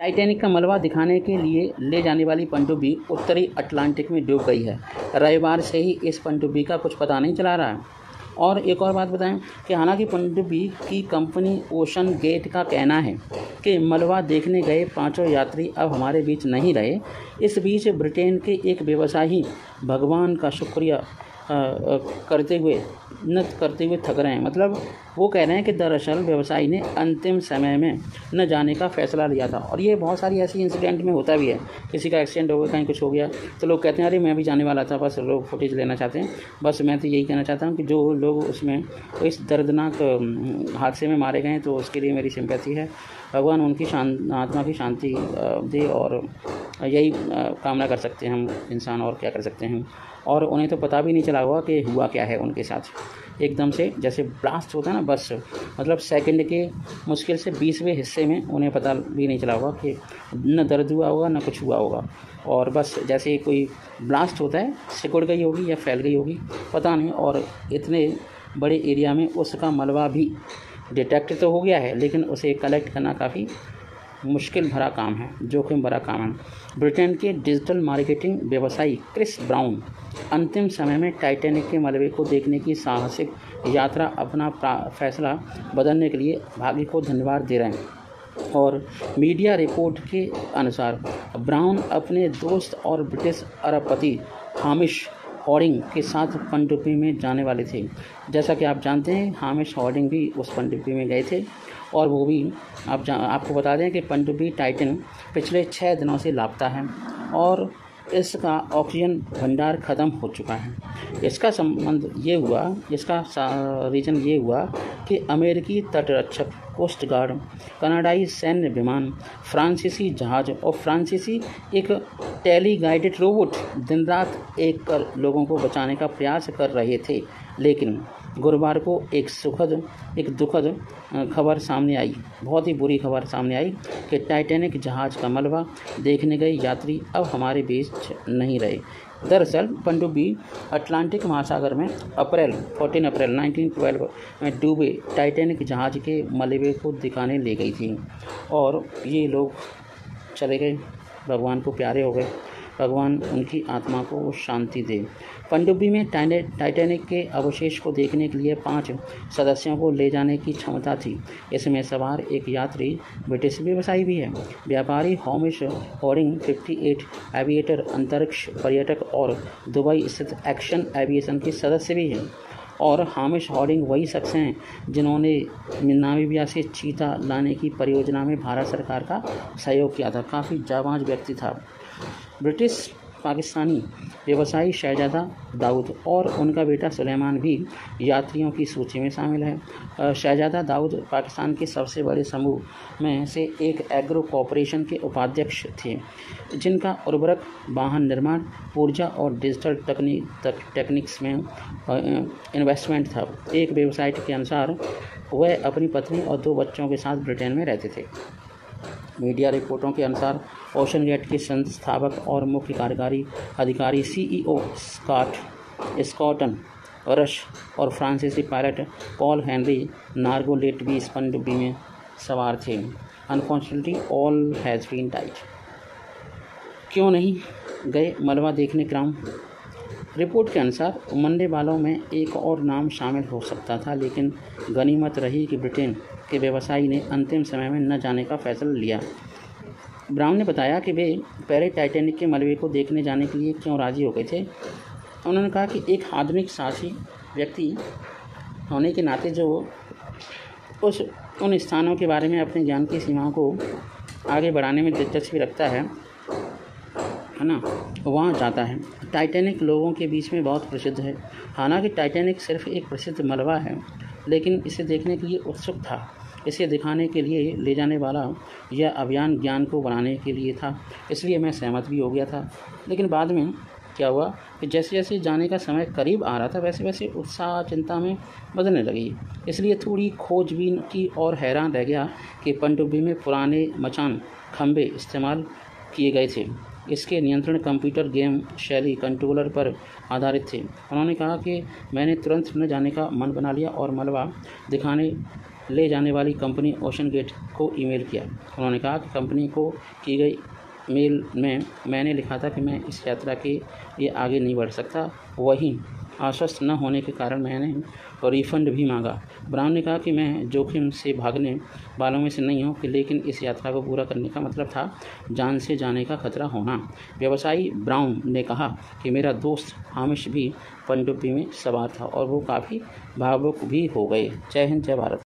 Titanic का मलबा दिखाने के लिए ले जाने वाली पनडुब्बी उत्तरी अटलांटिक में डूब गई है। रविवार से ही इस पनडुब्बी का कुछ पता नहीं चला रहा है। और एक और बात बताएँ कि हालाँकि पनडुब्बी की कंपनी ओशन गेट का कहना है कि मलबा देखने गए पाँचों यात्री अब हमारे बीच नहीं रहे। इस बीच ब्रिटेन के एक व्यवसायी भगवान का शुक्रिया करते हुए, न करते हुए थक रहे हैं। मतलब वो कह रहे हैं कि दरअसल व्यवसायी ने अंतिम समय में न जाने का फैसला लिया था। और ये बहुत सारी ऐसी इंसिडेंट में होता भी है। किसी का एक्सीडेंट हो गया, कहीं कुछ हो गया तो लोग कहते हैं, अरे, मैं भी जाने वाला था, बस लोग फुटेज लेना चाहते हैं। बस मैं तो यही कहना चाहता हूँ कि जो लोग उसमें इस दर्दनाक हादसे में मारे गए तो उसके लिए मेरी सिंपैथी है। भगवान उनकी शांत आत्मा की शांति दे और यही कामना कर सकते हैं हम, इंसान और क्या कर सकते हैं और उन्हें तो पता भी नहीं चला हुआ कि हुआ क्या है उनके साथ। एकदम से जैसे ब्लास्ट होता है ना बस मतलब सेकंड के मुश्किल से बीसवें हिस्से में उन्हें पता भी नहीं चला होगा कि न दर्द हुआ होगा, न कुछ हुआ होगा। और बस जैसे कोई ब्लास्ट होता है, सिकुड़ गई होगी या फैल गई होगी, पता नहीं। और इतने बड़े एरिया में उसका मलबा भी डिटेक्ट तो हो गया है, लेकिन उसे कलेक्ट करना काफ़ी मुश्किल भरा काम है, जोखिम भरा काम है। ब्रिटेन के डिजिटल मार्केटिंग व्यवसायी क्रिस ब्राउन अंतिम समय में टाइटैनिक के मलबे को देखने की साहसिक यात्रा अपना फैसला बदलने के लिए भाग्य को धन्यवाद दे रहे हैं। और मीडिया रिपोर्ट के अनुसार, ब्राउन अपने दोस्त और ब्रिटिश अरबपति हामिश हॉर्डिंग के साथ पनडुब्बी में जाने वाले थे। जैसा कि आप जानते हैं, हामिश हॉर्डिंग भी उस पनडुब्बी में गए थे। और वो भी, आप जा, आपको बता दें कि पनडुब्बी टाइटन पिछले छः दिनों से लापता है और इसका ऑक्सीजन भंडार ख़त्म हो चुका है। इसका संबंध ये हुआ, इसका रीज़न ये हुआ कि अमेरिकी तटरक्षक कोस्ट गार्ड कनाडाई सैन्य विमान, फ्रांसीसी जहाज़ और फ्रांसीसी एक टेली गाइडेड रोबोट दिन रात एक कर लोगों को बचाने का प्रयास कर रहे थे। लेकिन गुरुवार को एक सुखद, एक दुखद खबर सामने आई। बहुत ही बुरी खबर सामने आई कि टाइटैनिक जहाज़ का मलबा देखने गए यात्री अब हमारे बीच नहीं रहे। दरअसल पनडुब्बी अटलांटिक महासागर में अप्रैल 14 अप्रैल 1912 में डूबे टाइटैनिक जहाज़ के मलबे को दिखाने ले गई थी। और ये लोग चले गए, भगवान को प्यारे हो गए। भगवान उनकी आत्मा को शांति दे। पनडुब्बी में टाइटैनिक के अवशेष को देखने के लिए पाँच सदस्यों को ले जाने की क्षमता थी। इसमें सवार एक यात्री, ब्रिटिश व्यवसायी भी है। व्यापारी होमिश होर्डिंग 58 एविएटर, अंतरिक्ष पर्यटक और दुबई स्थित एक्शन एविएशन के सदस्य भी हैं। और हामिश हॉर्डिंग वही शख्स हैं जिन्होंने नामीबिया से चीता लाने की परियोजना में भारत सरकार का सहयोग किया था। काफ़ी जाबाज व्यक्ति था। ब्रिटिश पाकिस्तानी व्यवसायी शहजादा दाऊद और उनका बेटा सुलेमान भी यात्रियों की सूची में शामिल है। शहजादा दाऊद पाकिस्तान के सबसे बड़े समूह में से एक एग्रो कॉरपोरेशन के उपाध्यक्ष थे जिनका उर्वरक वाहन निर्माण ऊर्जा और डिजिटल तकनीक तक, टेक्निक्स में इन्वेस्टमेंट था। एक वेबसाइट के अनुसार वह अपनी पत्नी और दो बच्चों के साथ ब्रिटेन में रहते थे। मीडिया रिपोर्टों के अनुसार ओशन गेट के संस्थापक और मुख्य कार्यकारी अधिकारी सीईओ स्कॉट, स्कॉटन, रश और फ्रांसीसी पायलट पॉल हेनरी नार्गोलेट भी इस पनडुब्बी में सवार थे। Unfortunately all has been died क्यों नहीं? गए मलबा देखने क्राउन रिपोर्ट के अनुसार मरने वालों में एक और नाम शामिल हो सकता था, लेकिन गनीमत रही कि ब्रिटेन के व्यवसायी ने अंतिम समय में न जाने का फैसला लिया। ब्राउन ने बताया कि वे पहले टाइटैनिक के मलबे को देखने जाने के लिए क्यों राज़ी हो गए थे। उन्होंने कहा कि एक आधुनिक साहसी व्यक्ति होने के नाते जो उस, उन स्थानों के बारे में अपने ज्ञान की सीमाओं को आगे बढ़ाने में दिलचस्पी रखता है है ना? वहाँ जाता है। टाइटैनिक लोगों के बीच में बहुत प्रसिद्ध है। हालाँकि टाइटैनिक सिर्फ़ एक प्रसिद्ध मलबा है, लेकिन इसे देखने के लिए उत्सुक था। इसे दिखाने के लिए ले जाने वाला यह अभियान ज्ञान को बढ़ाने के लिए था। इसलिए मैं सहमत भी हो गया था। लेकिन बाद में क्या हुआ कि जैसे जैसे जाने का समय करीब आ रहा था वैसे वैसे उत्साह, चिंता में बदलने लगी। इसलिए थोड़ी खोजबीन की और हैरान रह गया कि पनडुब्बी में पुराने मचान खंभे इस्तेमाल किए गए थे। इसके नियंत्रण कंप्यूटर गेम शैली कंट्रोलर पर आधारित थे। उन्होंने कहा कि मैंने तुरंत न जाने का मन बना लिया और मलबा दिखाने, ले जाने वाली कंपनी ओशन गेट को ईमेल किया। उन्होंने कहा कि कंपनी को की गई मेल में मैंने लिखा था कि मैं इस यात्रा के लिए आगे नहीं बढ़ सकता। वहीं आश्वस्त न होने के कारण मैंने रिफंड भी मांगा। ब्राउन ने कहा कि मैं जोखिम से भागने वालों में से नहीं हूँ, लेकिन इस यात्रा को पूरा करने का मतलब था जान से जाने का खतरा होना। व्यवसायी ब्राउन ने कहा कि मेरा दोस्त हामिश भी पनडुब्बी में सवार था और वो काफ़ी भावुक भी हो गए। जय हिंद, जय भारत।